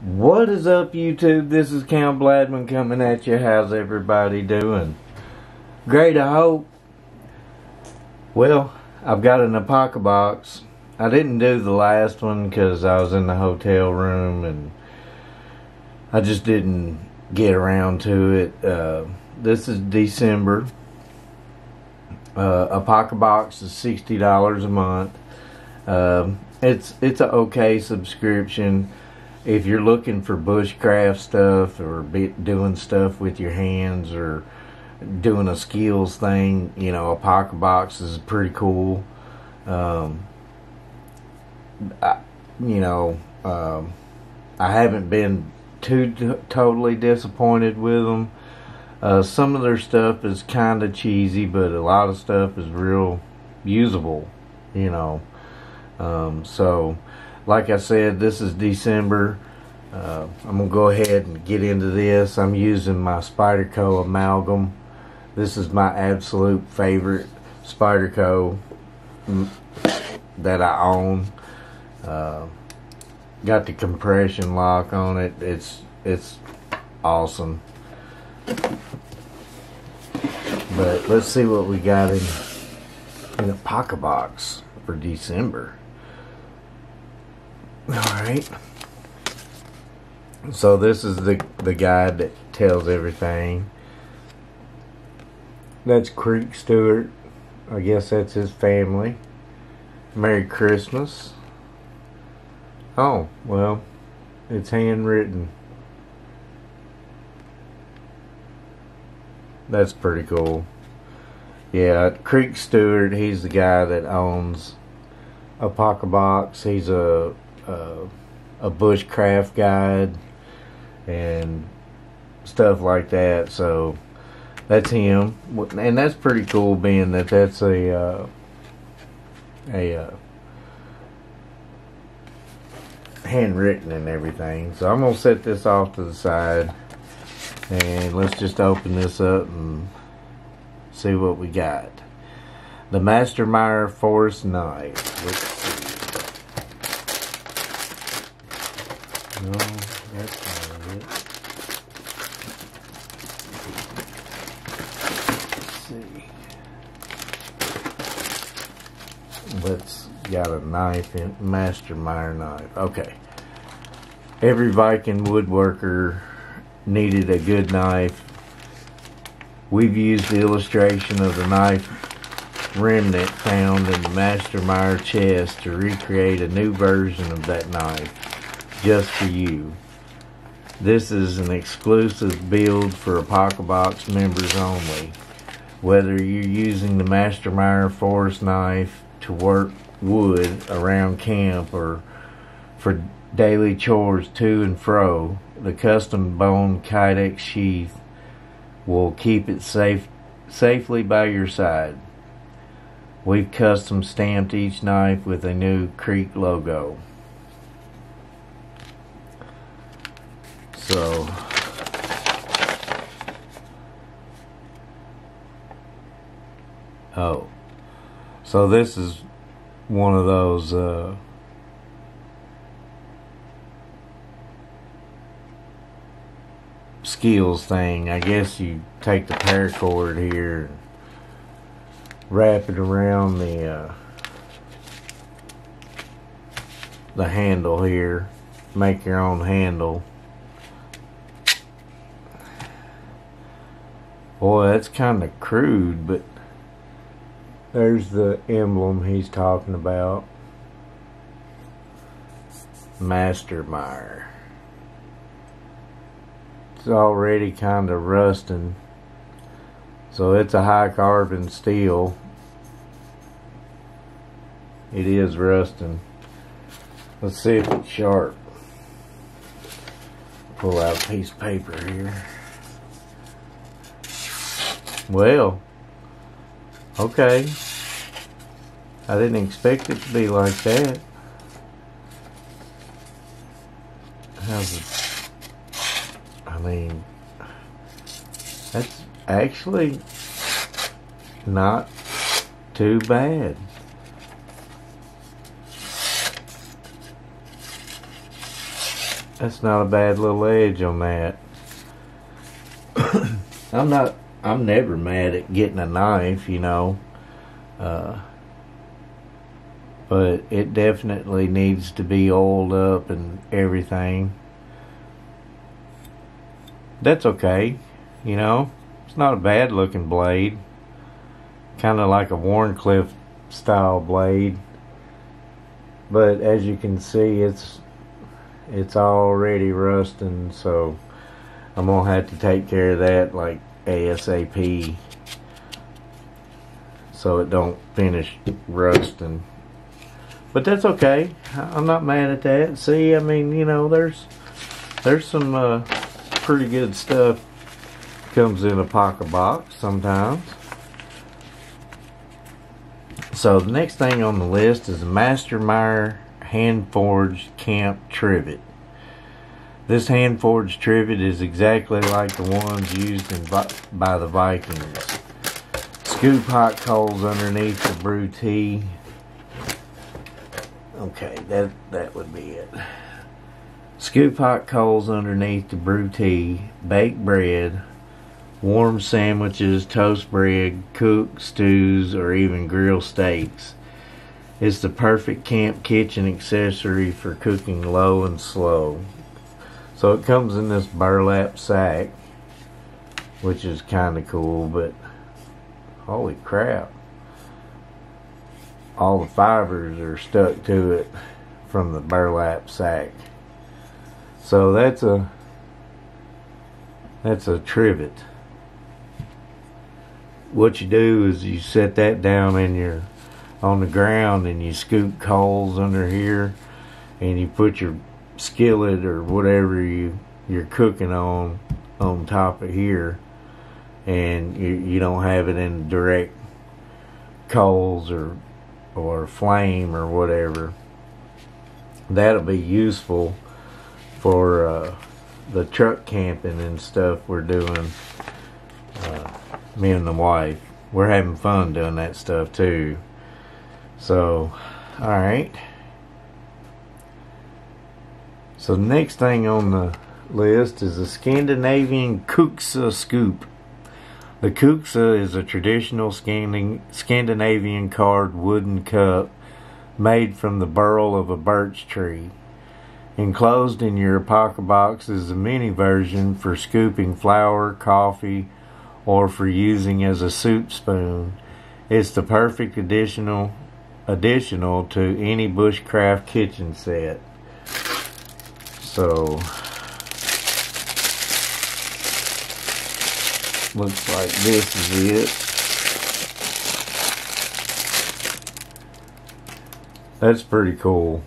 What is up, YouTube? This is Count Bladman coming at you. How's everybody doing? Great, I hope. Well, I've got an Apocabox. I didn't do the last one because I was in the hotel room and I just didn't get around to it. Uh, this is December. Uh, Apocabox is sixty dollars a month. Um, it's it's an okay subscription if you're looking for bushcraft stuff or be, doing stuff with your hands or doing a skills thing, you know, Apocabox is pretty cool. Um, I, you know, um, I haven't been too t- totally disappointed with them. Uh, some of their stuff is kind of cheesy, but a lot of stuff is real usable, you know. Um, so, like I said, this is December. Uh, I'm going to go ahead and get into this. I'm using my Spyderco amalgam. This is my absolute favorite Spyderco that I own. Uh, got the compression lock on it. It's it's awesome. But let's see what we got in in a pocket box for December. All right. So this is the the guide that tells everything. That's Creek Stewart. I guess that's his family. Merry Christmas. Oh, well, it's handwritten. That's pretty cool. Yeah, Creek Stewart, he's the guy that owns Apocabox. He's a, a, a bushcraft guide and stuff like that. So that's him, and that's pretty cool. Being that that's a uh, a uh, handwritten and everything. So I'm gonna set this off to the side, and let's just open this up and see what we got. The Mastermyr Forest Knife. Let's see. No, Let's see. Let's got a knife in Mastermyr knife. Okay. Every Viking woodworker needed a good knife. We've used the illustration of the knife remnant found in the Mastermyr chest to recreate a new version of that knife just for you. This is an exclusive build for Apocabox members only. Whether you're using the Mastermyr Forest knife to work wood around camp or for daily chores to and fro, the custom bone Kydex sheath will keep it safe safely by your side. We've custom stamped each knife with a new Creek logo. So Oh. So this is one of those uh, skills thing. I guess you take the paracord here and wrap it around the uh, the handle here. Make your own handle. Boy, that's kind of crude, but there's the emblem he's talking about. Mastermyr. It's already kind of rusting. So it's a high carbon steel. It is rusting. Let's see if it's sharp. Pull out a piece of paper here. Well, Okay. I didn't expect it to be like that. How's it? I mean, that's actually not too bad. That's not a bad little edge on that. I'm not. I'm never mad at getting a knife, you know. Uh, but it definitely needs to be oiled up and everything. That's okay, you know. It's not a bad looking blade. Kind of like a Wharncliffe style blade. But as you can see, it's it's already rusting, so I'm gonna have to take care of that like ASAP so it don't finish rusting but that's okay. I'm not mad at that. See, I mean, you know, there's there's some uh, pretty good stuff comes in Apocabox sometimes. So the next thing on the list is a Mastermyr hand forged camp trivet. This hand forged trivet is exactly like the ones used in, by the Vikings. Scoop hot coals underneath the brew tea Okay, that that would be it. Scoop hot coals underneath to brew tea, bake bread, warm sandwiches, toast bread, cook stews, or even grill steaks. It's the perfect camp kitchen accessory for cooking low and slow. So it comes in this burlap sack, which is kind of cool, but holy crap all the fibers are stuck to it from the burlap sack. So that's a that's a trivet. What you do is you set that down in your on the ground and you scoop coals under here and you put your skillet or whatever you you're cooking on on top of here and you, you don't have it in direct coals or or flame or whatever, that'll be useful for uh, the truck camping and stuff we're doing. Uh, me and the wife, we're having fun doing that stuff too. So, all right. So the next thing on the list is the Scandinavian Kuksa scoop. The kuksa is a traditional Scandinavian carved wooden cup made from the burl of a birch tree. Enclosed in your pocket box is a mini version for scooping flour, coffee, or for using as a soup spoon. It's the perfect additional additional to any bushcraft kitchen set. So looks like this is it. That's pretty cool.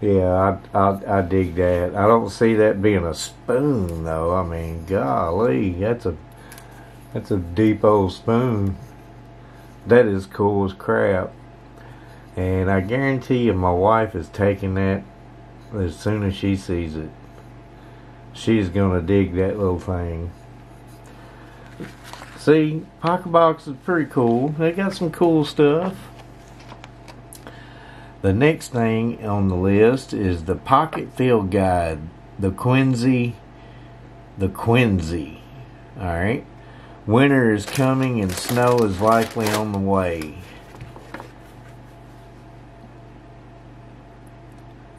Yeah, I, I, I dig that. I don't see that being a spoon though. I mean, golly, that's a that's a deep old spoon. That is cool as crap. And I guarantee you, my wife is taking that as soon as she sees it she's gonna dig that little thing. See, Pocket Box is pretty cool. They got some cool stuff. The next thing on the list is the Pocket Field Guide, the Quinzhee, the Quinzhee. All right, winter is coming and snow is likely on the way.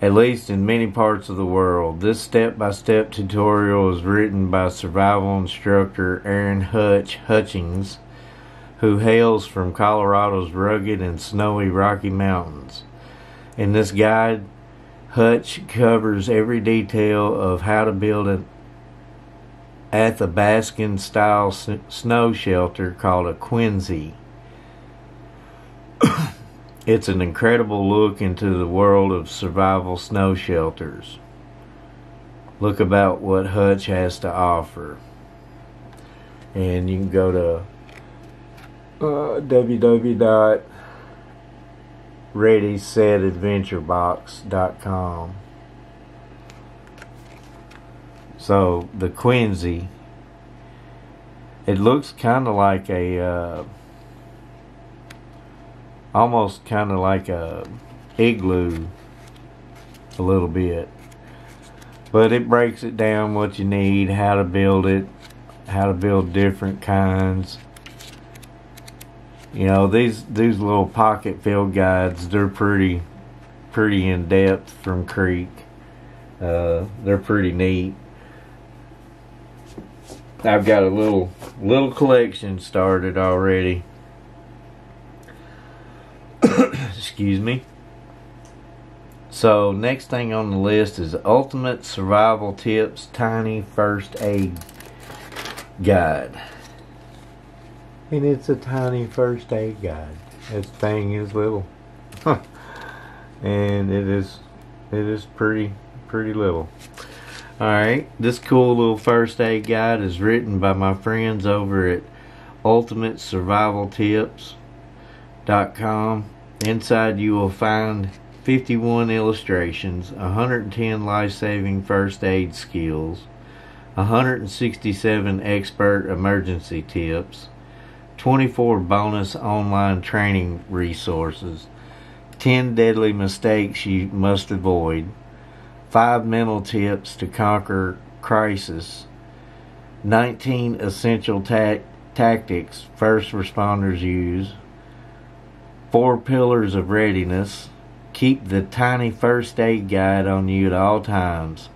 At least in many parts of the world. This step-by-step tutorial is written by survival instructor Aaron Hutch Hutchings, who hails from Colorado's rugged and snowy Rocky Mountains. In this guide, Hutch covers every detail of how to build an Athabascan style snow shelter called a quinzhee. It's an incredible look into the world of survival snow shelters. Look about what Hutch has to offer. And you can go to uh, www.readysetadventurebox.com. So the Quinzhee, it looks kind of like a uh, almost kind of like a igloo a little bit. But it breaks it down what you need, how to build it, how to build different kinds. You know, these these little pocket field guides, they're pretty pretty in depth from Creek. Uh, they're pretty neat. I've got a little little collection started already. Excuse me. So next thing on the list is Ultimate Survival Tips Tiny First Aid Guide. And it's a tiny first aid guide. This thing is little. and it is it is pretty pretty little. Alright, this cool little first aid guide is written by my friends over at ultimatesurvivaltips.com. Inside you will find 51 illustrations, 110 life-saving first aid skills, 167 expert emergency tips, 24 bonus online training resources, 10 deadly mistakes you must avoid, 5 mental tips to conquer crisis, 19 essential ta- tactics first responders use, 4 pillars of readiness, keep the tiny first aid guide on you at all times,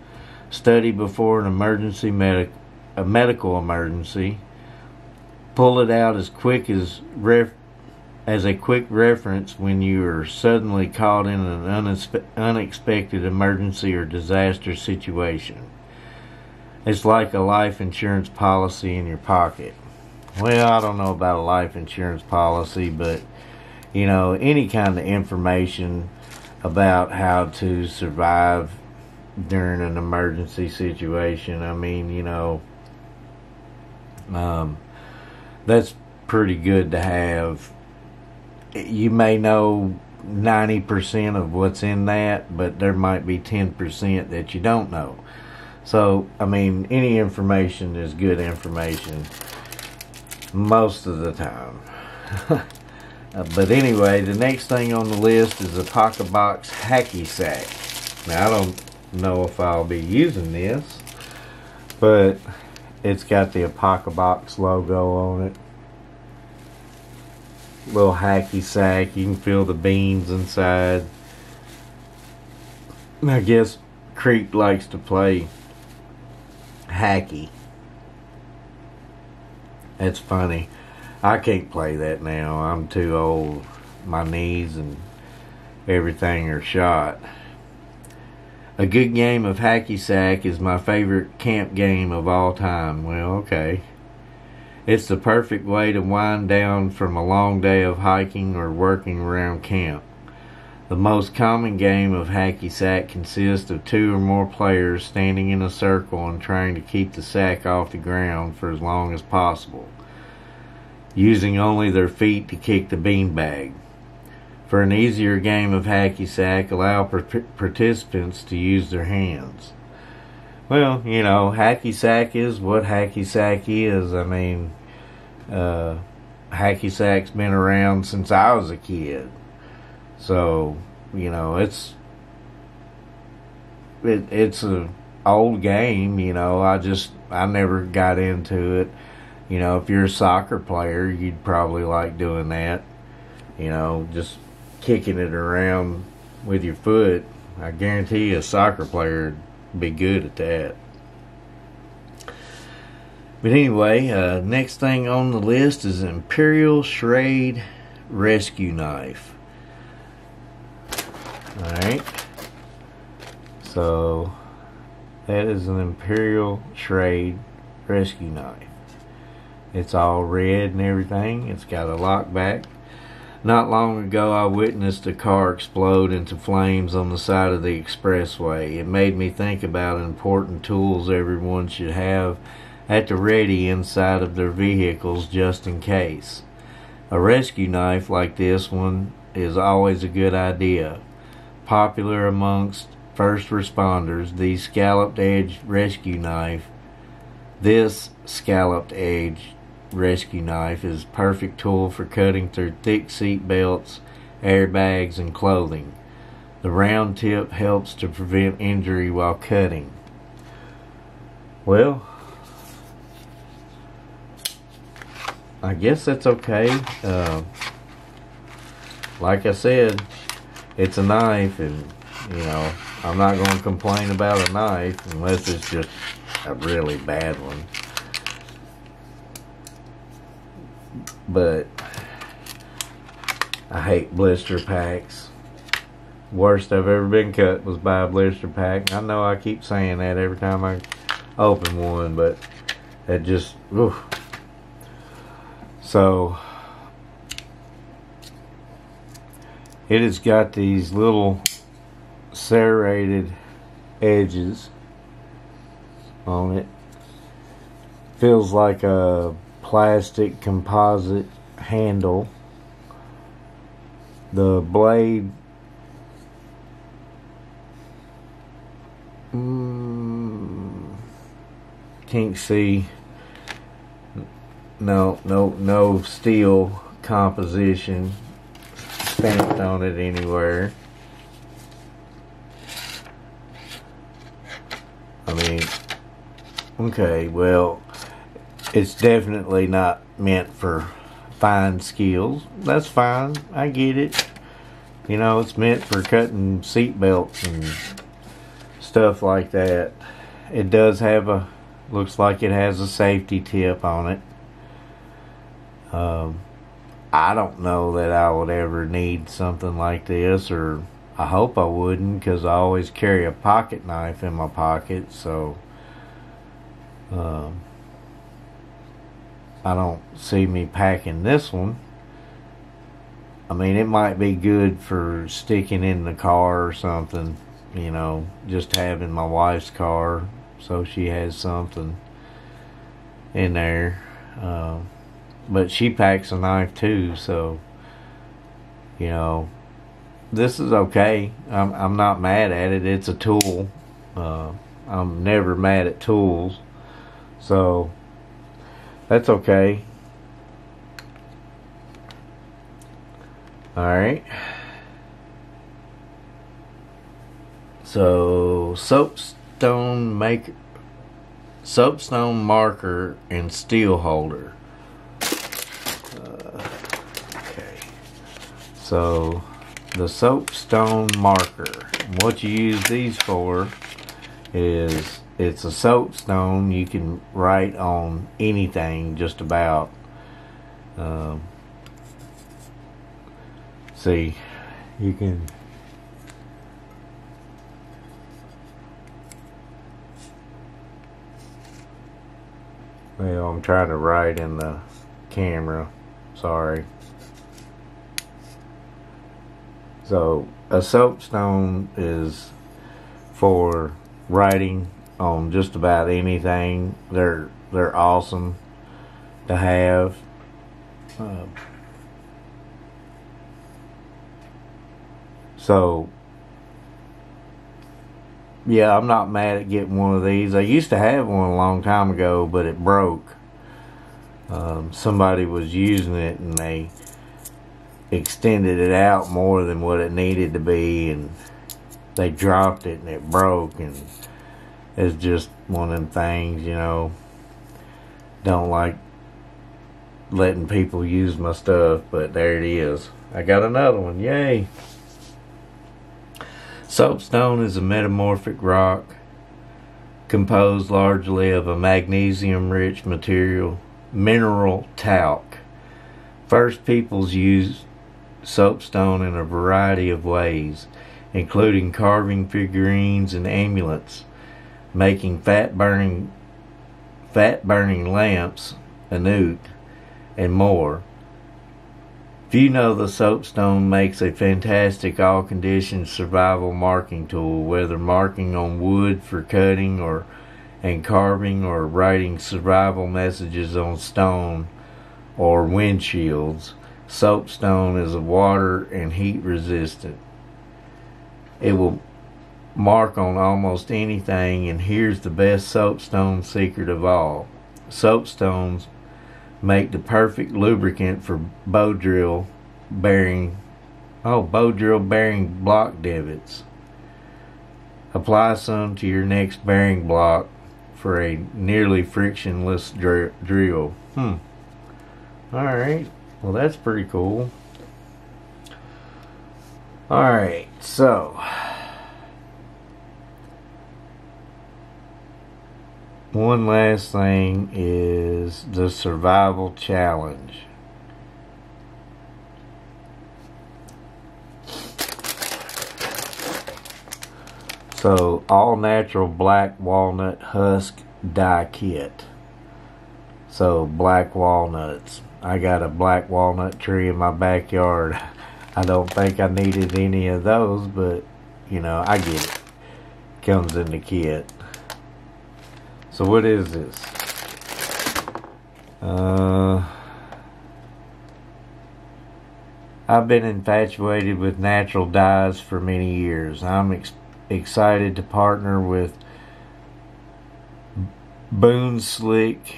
study before an emergency medic- a medical emergency, pull it out as quick as ref as a quick reference when you are suddenly caught in an unexpected emergency or disaster situation. It's like a life insurance policy in your pocket. Well, I don't know about a life insurance policy, but you know, any kind of information about how to survive during an emergency situation. I mean, you know, um, that's pretty good to have. You may know 90% of what's in that, but there might be 10% that you don't know. So, I mean, any information is good information most of the time. uh, but anyway, the next thing on the list is a Pocket Box Hacky Sack. Now, I don't know if I'll be using this, but it's got the Apocabox logo on it. Little hacky sack. You can feel the beans inside. I guess Creek likes to play hacky. That's funny. I can't play that now. I'm too old. My knees and everything are shot. A good game of hacky sack is my favorite camp game of all time. Well, okay. It's the perfect way to wind down from a long day of hiking or working around camp. The most common game of hacky sack consists of two or more players standing in a circle and trying to keep the sack off the ground for as long as possible, using only their feet to kick the beanbag. For an easier game of hacky sack, allow participants to use their hands. Well, you know, hacky sack is what hacky sack is. I mean, uh, hacky sack's been around since I was a kid. So, you know, it's it, it's a old game, you know. I just I never got into it. You know, if you're a soccer player, you'd probably like doing that. You know, just kicking it around with your foot, I guarantee a soccer player would be good at that. But anyway, uh, next thing on the list is Imperial Schrade Rescue Knife. Alright. So, that is an Imperial Schrade Rescue Knife. It's all red and everything. It's got a lock back not long ago, I witnessed a car explode into flames on the side of the expressway. It made me think about important tools everyone should have at the ready inside of their vehicles just in case. A rescue knife like this one is always a good idea. Popular amongst first responders, the scalloped edge rescue knife. This scalloped edge rescue knife is a perfect tool for cutting through thick seat belts, airbags, and clothing. The round tip helps to prevent injury while cutting. Well, I guess that's okay. Uh, like I said, it's a knife, and you know, I'm not going to complain about a knife unless it's just a really bad one. But I hate blister packs. Worst I've ever been cut was by a blister pack. I know I keep saying that every time I open one, but it just, oof. So, it has got these little serrated edges on it. Feels like a plastic composite handle. The blade mm, can't see no no no steel composition stamped on it anywhere. I mean, okay, well, it's definitely not meant for fine skills. That's fine. I get it. You know, it's meant for cutting seat belts and stuff like that. It does have a, looks like it has a safety tip on it. Um, I don't know that I would ever need something like this, or I hope I wouldn't, because I always carry a pocket knife in my pocket, so um, I don't see me packing this one. I mean, it might be good for sticking in the car or something, you know, just having my wife's car so she has something in there. Um, but she packs a knife too, so you know this is okay. I'm I'm not mad at it. It's a tool. Uh, I'm never mad at tools, so that's okay. All right. So soapstone make soapstone marker and steel holder. Uh, okay. So the soapstone marker, what you use these for is it's a soapstone you can write on anything just about. Um, see, you can Well, I'm trying to write in the camera. Sorry. So a soapstone is for writing on just about anything. They're they're awesome to have. Uh, so yeah, I'm not mad at getting one of these. I used to have one a long time ago, but it broke. Um, somebody was using it and they extended it out more than what it needed to be and they dropped it and it broke and it's just one of them things you know. Don't like letting people use my stuff but there it is. I got another one. Yay. Soapstone is a metamorphic rock composed largely of a magnesium rich material mineral talc. First peoples used soapstone in a variety of ways, including carving figurines and amulets, making fat burning fat burning lamps, anut, and more. Few know the soapstone makes a fantastic all conditions survival marking tool, whether marking on wood for cutting or and carving or writing survival messages on stone or windshields. Soapstone is water and heat resistant. It will mark on almost anything and here's the best soapstone secret of all. Soapstones make the perfect lubricant for bow drill bearing Oh, bow drill bearing block divots. Apply some to your next bearing block for a nearly frictionless dr drill. Hmm. Alright. Well, that's pretty cool. Alright, so. One last thing is the survival challenge. So all natural black walnut husk dye kit. So black walnuts. I got a black walnut tree in my backyard. I don't think I needed any of those, but you know, I get it. Comes in the kit. So what is this? Uh I've been infatuated with natural dyes for many years. I'm excited to partner with Boone Slick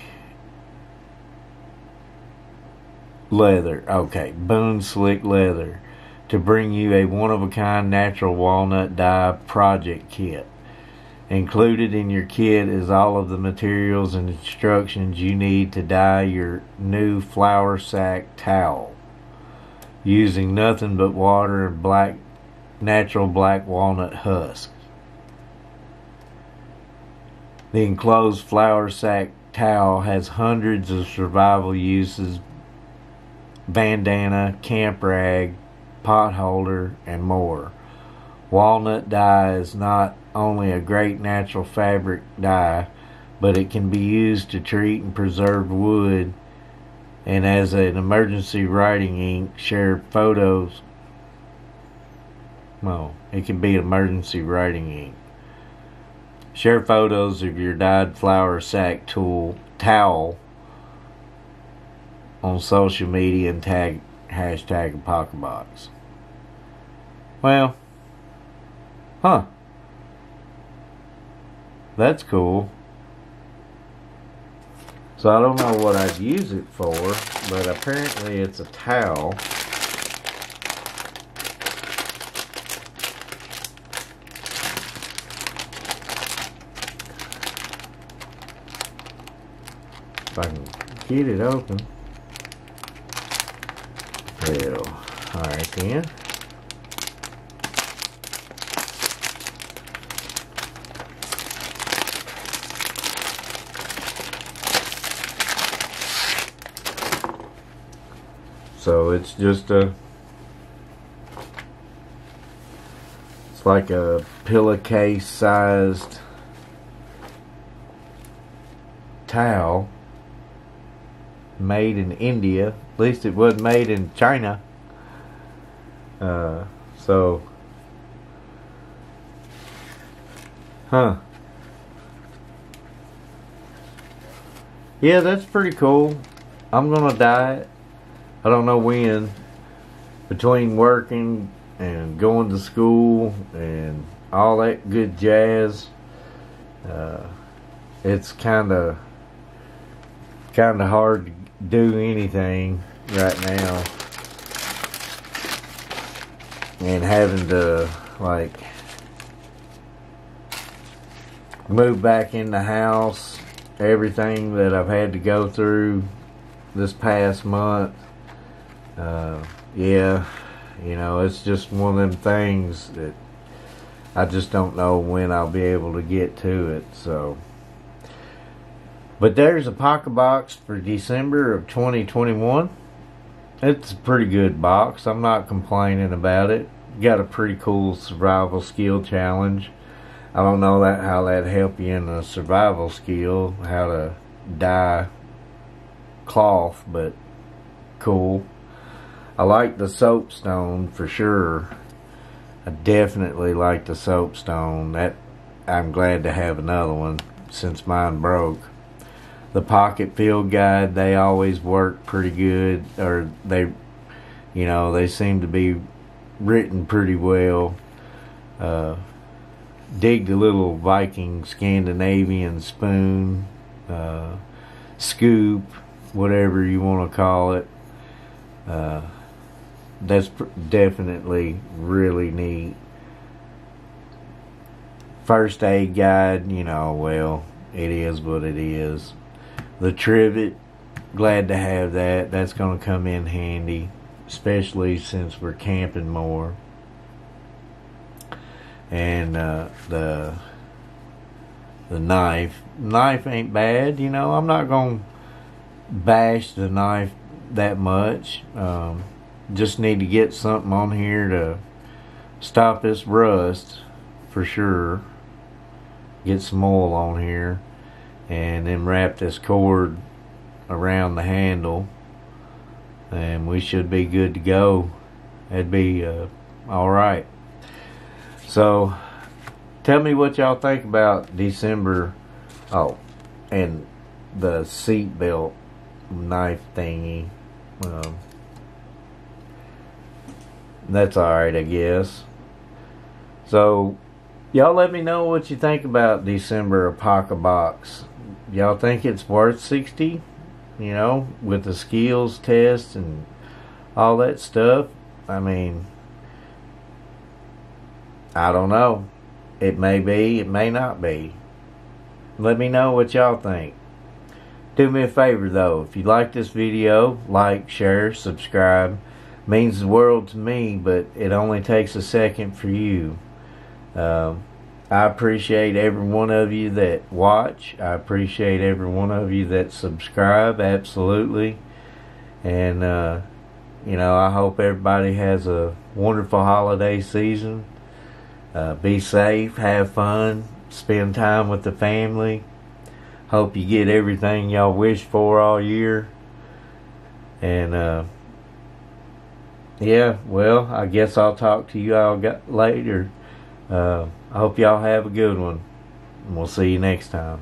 Leather. Okay, Boone Slick Leather to bring you a one of a kind natural walnut dye project kit. Included in your kit is all of the materials and instructions you need to dye your new flour sack towel using nothing but water and black natural black walnut husk. The enclosed flour sack towel has hundreds of survival uses bandana, camp rag, pot holder, and more. Walnut dye is not only a great natural fabric dye, but it can be used to treat and preserve wood and as an emergency writing ink, share photos well, it can be emergency writing ink. Share photos of your dyed flower sack tool towel on social media and tag hashtag Apocabox. Well, huh. That's cool. So I don't know what I'd use it for, but apparently it's a towel. If I can get it open. Well, alright then. So it's just a it's like a pillowcase sized towel made in India. At least it was made in China. Uh, so, huh? Yeah, that's pretty cool. I'm gonna dye it. I don't know when. Between working and going to school and all that good jazz, uh, it's kind of kind of hard to do anything right now and having to like move back in the house everything that I've had to go through this past month uh, yeah you know it's just one of them things that I just don't know when I'll be able to get to it so but there's Apocabox for December of 2021. It's a pretty good box. I'm not complaining about it. Got a pretty cool survival skill challenge. I don't know that how that help you in a survival skill, how to dye cloth, but cool. I like the soapstone for sure. I definitely like the soapstone. That I'm glad to have another one since mine broke the pocket field guide they always work pretty good or they you know they seem to be written pretty well uh, dig the little Viking Scandinavian spoon uh, scoop whatever you want to call it uh, that's definitely really neat. First aid guide, you know, well, it is what it is. The trivet, glad to have that. That's going to come in handy, especially since we're camping more. And uh, the the knife, knife ain't bad. You know, I'm not going to bash the knife that much. Um, just need to get something on here to stop this rust for sure. Get some oil on here and then wrap this cord around the handle and we should be good to go. That'd be uh, all right. So tell me what y'all think about December. Oh, and the seat belt knife thingy. Um, that's alright, I guess. So, y'all let me know what you think about December Apocabox. Y'all think it's worth 60? You know, with the skills test and all that stuff? I mean, I don't know. It may be, it may not be. Let me know what y'all think. Do me a favor though, if you like this video, like, share, subscribe. Means the world to me, but it only takes a second for you. Um, I appreciate every one of you that watch. I appreciate every one of you that subscribe, absolutely. And, uh, you know, I hope everybody has a wonderful holiday season. Uh, be safe, have fun, spend time with the family. Hope you get everything y'all wish for all year. And uh, yeah, well, I guess I'll talk to you all later. Uh, I hope y'all have a good one. And we'll see you next time.